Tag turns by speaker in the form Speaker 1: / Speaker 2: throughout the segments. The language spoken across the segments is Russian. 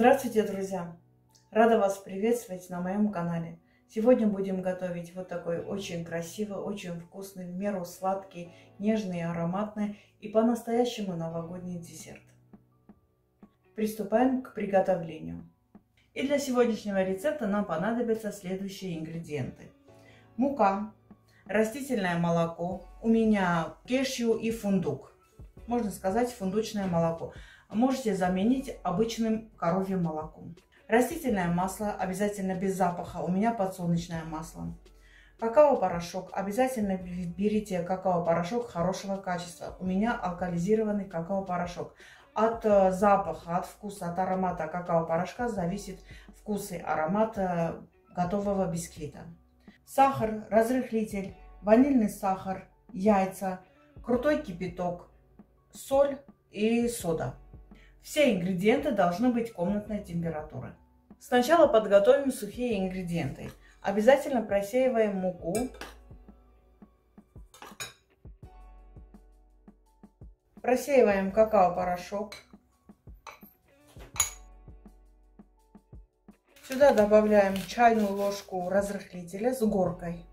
Speaker 1: Здравствуйте, друзья! Рада вас приветствовать на моем канале. Сегодня будем готовить вот такой очень красивый, очень вкусный, в меру сладкий, нежный, ароматный и по-настоящему новогодний десерт. Приступаем к приготовлению. И для сегодняшнего рецепта нам понадобятся следующие ингредиенты. Мука, растительное молоко, у меня кешью и фундук. Можно сказать фундучное молоко можете заменить обычным коровьим молоком. Растительное масло обязательно без запаха, у меня подсолнечное масло. Какао-порошок. Обязательно берите какао-порошок хорошего качества. У меня алкализированный какао-порошок. От э, запаха, от вкуса, от аромата какао-порошка зависит вкус и аромат э, готового бисквита. Сахар, разрыхлитель, ванильный сахар, яйца, крутой кипяток, соль и сода. Все ингредиенты должны быть комнатной температуры. Сначала подготовим сухие ингредиенты. Обязательно просеиваем муку. Просеиваем какао-порошок. Сюда добавляем чайную ложку разрыхлителя с горкой.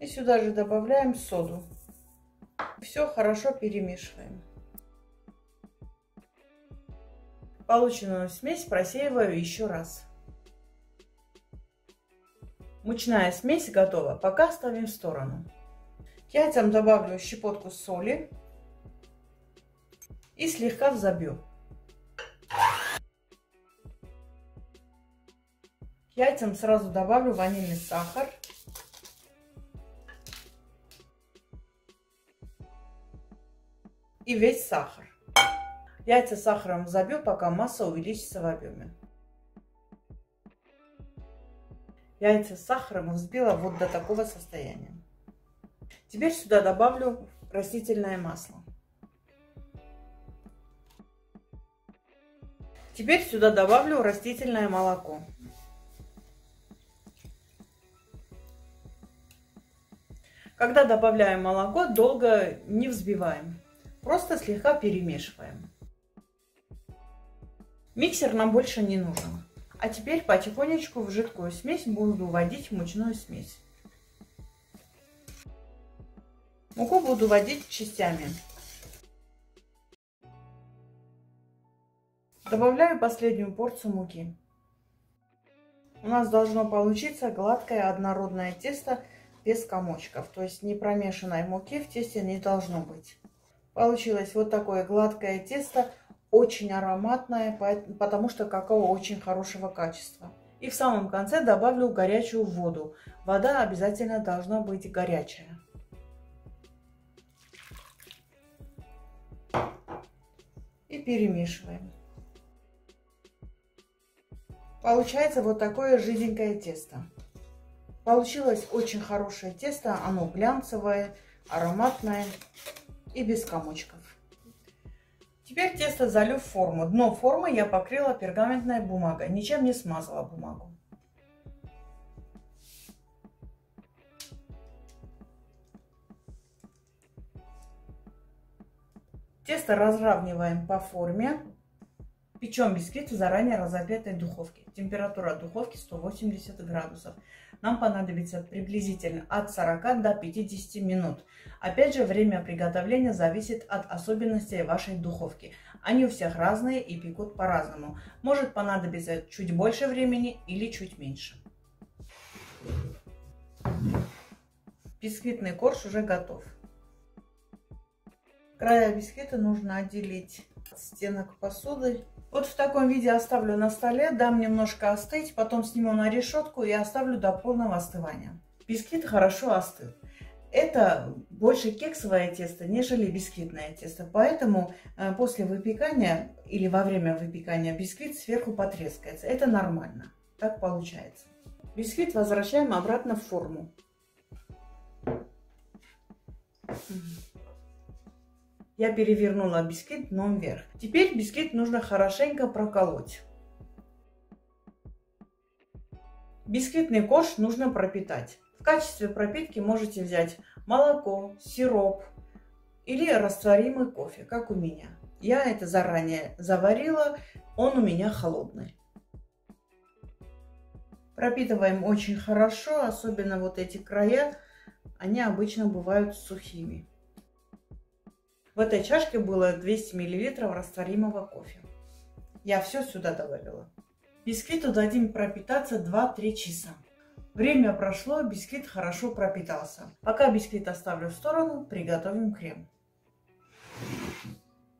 Speaker 1: И сюда же добавляем соду. Все хорошо перемешиваем. Полученную смесь просеиваю еще раз. Мучная смесь готова, пока ставим в сторону. К яйцам добавлю щепотку соли и слегка взобью. К яйцам сразу добавлю ванильный сахар. И весь сахар. Яйца сахаром забью, пока масса увеличится в объеме. Яйца с сахаром взбила вот до такого состояния. Теперь сюда добавлю растительное масло. Теперь сюда добавлю растительное молоко. Когда добавляем молоко, долго не взбиваем. Просто слегка перемешиваем. Миксер нам больше не нужен. А теперь потихонечку в жидкую смесь буду вводить мучную смесь. Муку буду вводить частями. Добавляю последнюю порцию муки. У нас должно получиться гладкое однородное тесто без комочков. То есть не промешанной муки в тесте не должно быть. Получилось вот такое гладкое тесто очень ароматная, потому что какао очень хорошего качества. И в самом конце добавлю горячую воду. Вода обязательно должна быть горячая. И перемешиваем. Получается вот такое жиденькое тесто. Получилось очень хорошее тесто. Оно глянцевое, ароматное и без комочков. Теперь тесто залью в форму. Дно формы я покрыла пергаментной бумагой. Ничем не смазала бумагу. Тесто разравниваем по форме. Печем бисквит в заранее разогретой духовке. Температура духовки 180 градусов. Нам понадобится приблизительно от 40 до 50 минут. Опять же, время приготовления зависит от особенностей вашей духовки. Они у всех разные и пекут по-разному. Может понадобиться чуть больше времени или чуть меньше. Бисквитный корж уже готов. Края бисквита нужно отделить от стенок посуды вот в таком виде оставлю на столе, дам немножко остыть, потом сниму на решетку и оставлю до полного остывания. Бисквит хорошо остыл. Это больше кексовое тесто, нежели бисквитное тесто. Поэтому э, после выпекания или во время выпекания бисквит сверху потрескается. Это нормально. Так получается. Бисквит возвращаем обратно в форму. Я перевернула бисквит дном вверх. Теперь бисквит нужно хорошенько проколоть. Бисквитный кош нужно пропитать. В качестве пропитки можете взять молоко, сироп или растворимый кофе, как у меня. Я это заранее заварила, он у меня холодный. Пропитываем очень хорошо, особенно вот эти края, они обычно бывают сухими. В этой чашке было 200 мл растворимого кофе. Я все сюда добавила. Бисквиту дадим пропитаться 2-3 часа. Время прошло, бисквит хорошо пропитался. Пока бисквит оставлю в сторону, приготовим крем.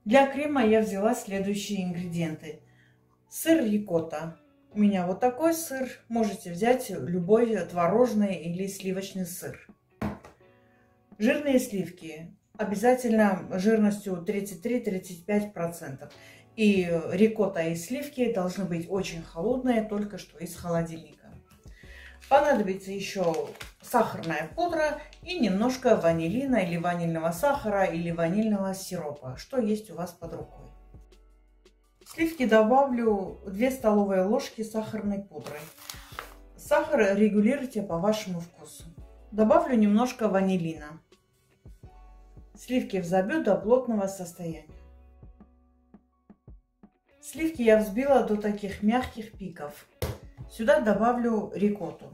Speaker 1: Для крема я взяла следующие ингредиенты. Сыр рикотта. У меня вот такой сыр. Можете взять любой творожный или сливочный сыр. Жирные сливки. Обязательно жирностью 33-35%. И рикотта и сливки должны быть очень холодные, только что из холодильника. Понадобится еще сахарная пудра и немножко ванилина или ванильного сахара или ванильного сиропа, что есть у вас под рукой. Сливки добавлю 2 столовые ложки сахарной пудры. Сахар регулируйте по вашему вкусу. Добавлю немножко ванилина. Сливки взобью до плотного состояния. Сливки я взбила до таких мягких пиков. Сюда добавлю рикотту.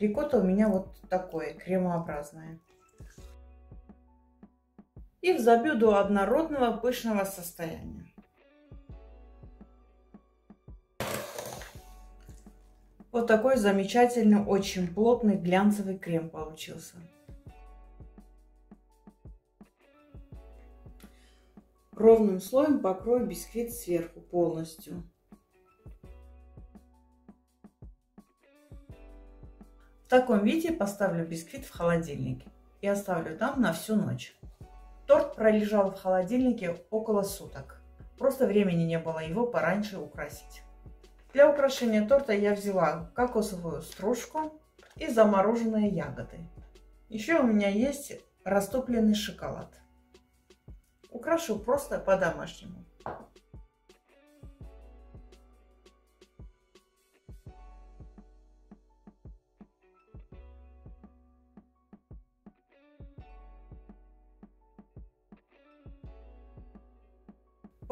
Speaker 1: Рикотта у меня вот такое, кремообразное. И взобью до однородного пышного состояния. Вот такой замечательный, очень плотный глянцевый крем получился. Ровным слоем покрою бисквит сверху полностью. В таком виде поставлю бисквит в холодильник и оставлю там на всю ночь. Торт пролежал в холодильнике около суток. Просто времени не было его пораньше украсить. Для украшения торта я взяла кокосовую стружку и замороженные ягоды. Еще у меня есть растопленный шоколад. Украшу просто по-домашнему.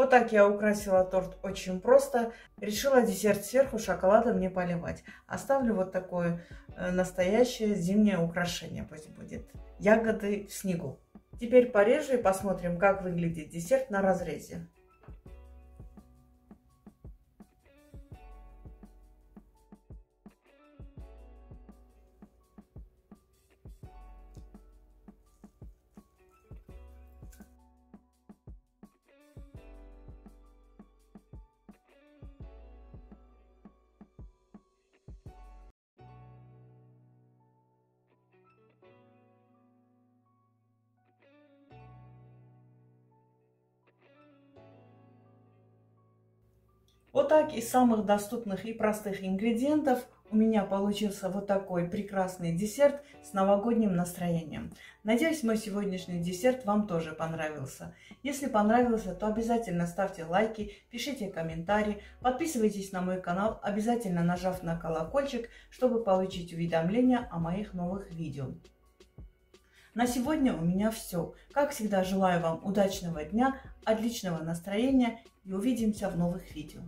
Speaker 1: Вот так я украсила торт очень просто. Решила десерт сверху шоколадом не поливать. Оставлю вот такое э, настоящее зимнее украшение пусть будет. Ягоды в снегу. Теперь порежу и посмотрим, как выглядит десерт на разрезе. Вот так из самых доступных и простых ингредиентов у меня получился вот такой прекрасный десерт с новогодним настроением. Надеюсь, мой сегодняшний десерт вам тоже понравился. Если понравился, то обязательно ставьте лайки, пишите комментарии, подписывайтесь на мой канал, обязательно нажав на колокольчик, чтобы получить уведомления о моих новых видео. На сегодня у меня все. Как всегда, желаю вам удачного дня, отличного настроения и увидимся в новых видео.